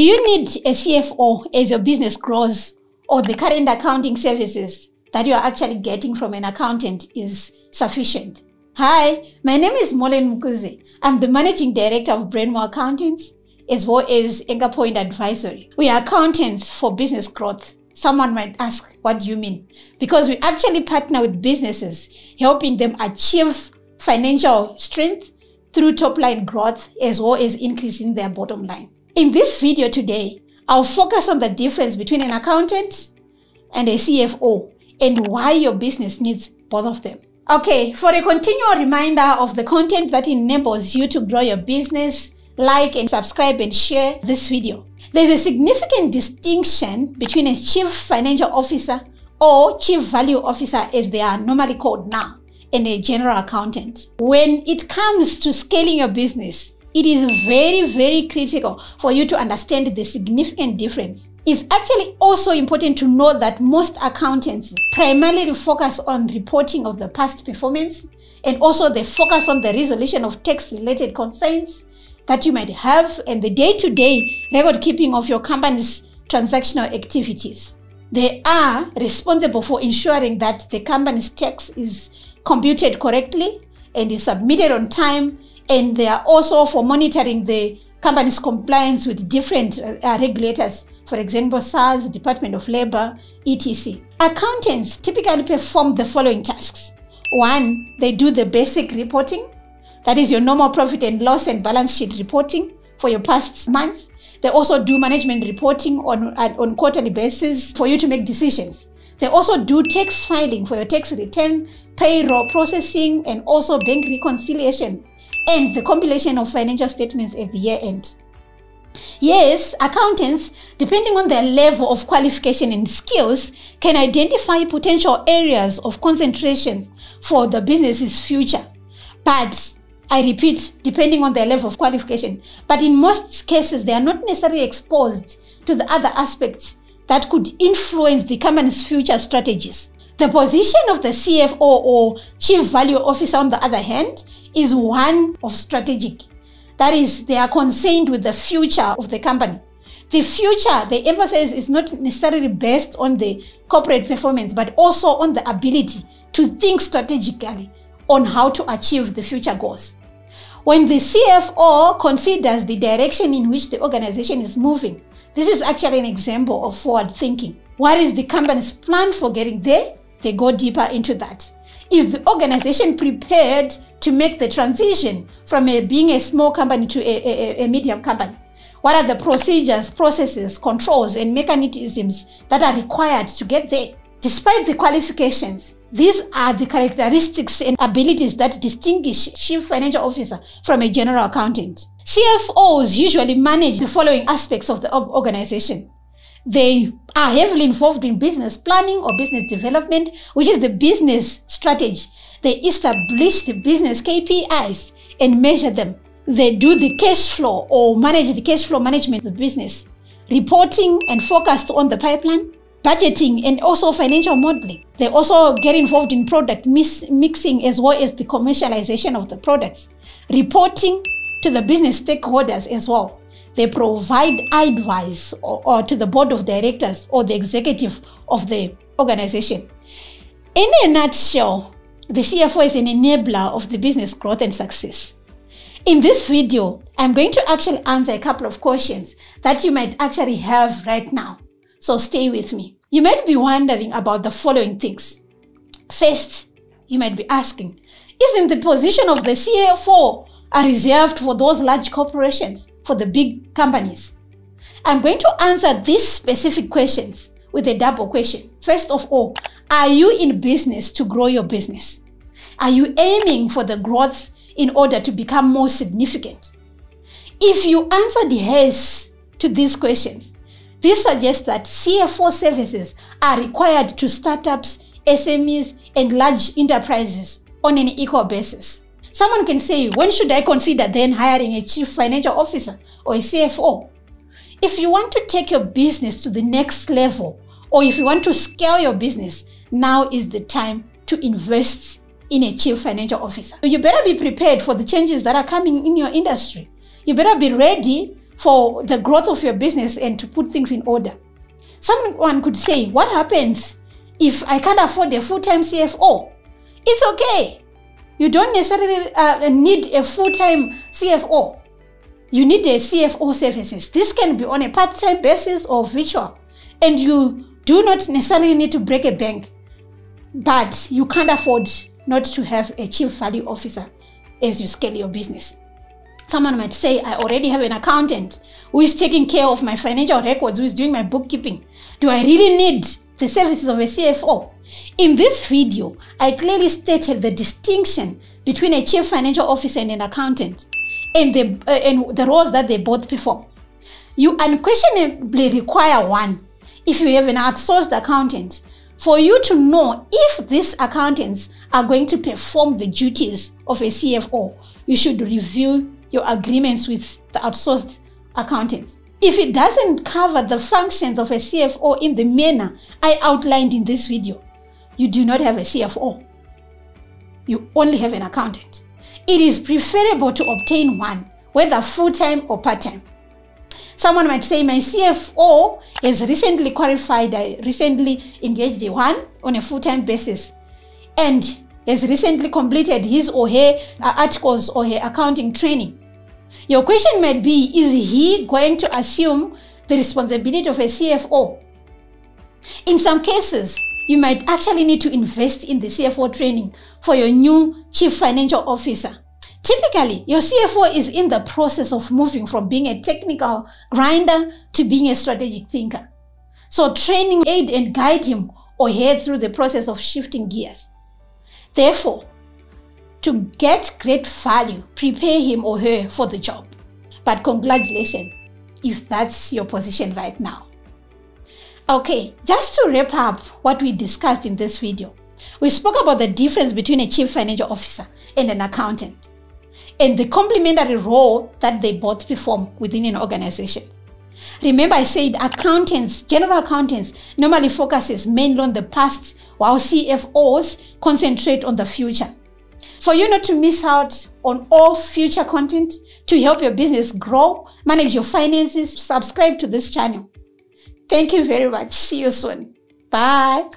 Do you need a CFO as your business grows or the current accounting services that you are actually getting from an accountant is sufficient? Hi, my name is Molen Mukuzi. I'm the managing director of Brendmo Accountants as well as Anchor Point Advisory. We are accountants for business growth. Someone might ask, what do you mean? Because we actually partner with businesses, helping them achieve financial strength through top line growth as well as increasing their bottom line. In this video today, I'll focus on the difference between an accountant and a CFO and why your business needs both of them. Okay, for a continual reminder of the content that enables you to grow your business, like and subscribe and share this video. There's a significant distinction between a chief financial officer or chief value officer as they are normally called now and a general accountant. When it comes to scaling your business, it is very, very critical for you to understand the significant difference. It's actually also important to know that most accountants primarily focus on reporting of the past performance and also they focus on the resolution of tax related concerns that you might have and the day to day record keeping of your company's transactional activities. They are responsible for ensuring that the company's tax is computed correctly and is submitted on time and they are also for monitoring the company's compliance with different uh, regulators, for example, SARS, Department of Labor, etc. Accountants typically perform the following tasks. One, they do the basic reporting, that is your normal profit and loss and balance sheet reporting for your past months. They also do management reporting on, on quarterly basis for you to make decisions. They also do tax filing for your tax return, payroll processing, and also bank reconciliation and the compilation of financial statements at the year end. Yes, accountants, depending on their level of qualification and skills, can identify potential areas of concentration for the business's future. But I repeat, depending on their level of qualification. But in most cases, they are not necessarily exposed to the other aspects that could influence the company's future strategies. The position of the CFO or Chief Value Officer, on the other hand, is one of strategic. That is, they are concerned with the future of the company. The future, the emphasis is not necessarily based on the corporate performance, but also on the ability to think strategically on how to achieve the future goals. When the CFO considers the direction in which the organization is moving, this is actually an example of forward thinking. What is the company's plan for getting there? They go deeper into that. Is the organization prepared to make the transition from a, being a small company to a, a, a medium company? What are the procedures, processes, controls, and mechanisms that are required to get there? Despite the qualifications, these are the characteristics and abilities that distinguish chief financial officer from a general accountant. CFOs usually manage the following aspects of the organization. They are heavily involved in business planning or business development, which is the business strategy. They establish the business KPIs and measure them. They do the cash flow or manage the cash flow management of the business, reporting and focused on the pipeline, budgeting and also financial modeling. They also get involved in product mixing as well as the commercialization of the products, reporting to the business stakeholders as well. They provide advice or, or to the board of directors or the executive of the organization. In a nutshell, the CFO is an enabler of the business growth and success. In this video, I'm going to actually answer a couple of questions that you might actually have right now. So stay with me. You might be wondering about the following things. First, you might be asking, isn't the position of the CFO reserved for those large corporations, for the big companies? I'm going to answer these specific questions with a double question. First of all, are you in business to grow your business? Are you aiming for the growth in order to become more significant? If you answered yes to these questions, this suggests that CFO services are required to startups, SMEs, and large enterprises on an equal basis. Someone can say, when should I consider then hiring a chief financial officer or a CFO? If you want to take your business to the next level, or if you want to scale your business, now is the time to invest in a chief financial officer. You better be prepared for the changes that are coming in your industry. You better be ready for the growth of your business and to put things in order. Someone could say, What happens if I can't afford a full time CFO? It's okay. You don't necessarily uh, need a full time CFO. You need a CFO services. This can be on a part time basis or virtual. And you do not necessarily need to break a bank, but you can't afford not to have a chief value officer as you scale your business. Someone might say, I already have an accountant who is taking care of my financial records, who is doing my bookkeeping. Do I really need the services of a CFO? In this video, I clearly stated the distinction between a chief financial officer and an accountant and the, uh, and the roles that they both perform. You unquestionably require one if you have an outsourced accountant for you to know if these accountants are going to perform the duties of a CFO, you should review your agreements with the outsourced accountants. If it doesn't cover the functions of a CFO in the manner I outlined in this video, you do not have a CFO. You only have an accountant. It is preferable to obtain one, whether full time or part time. Someone might say, My CFO has recently qualified, I recently engaged one on a full time basis, and has recently completed his or her uh, articles or her accounting training. Your question might be Is he going to assume the responsibility of a CFO? In some cases, you might actually need to invest in the CFO training for your new chief financial officer. Typically, your CFO is in the process of moving from being a technical grinder to being a strategic thinker. So training aid and guide him or her through the process of shifting gears. Therefore, to get great value, prepare him or her for the job. But congratulations if that's your position right now. Okay, just to wrap up what we discussed in this video, we spoke about the difference between a chief financial officer and an accountant and the complementary role that they both perform within an organization. Remember, I said accountants, general accountants, normally focuses mainly on the past, while CFOs concentrate on the future. For you not to miss out on all future content to help your business grow, manage your finances, subscribe to this channel. Thank you very much. See you soon. Bye.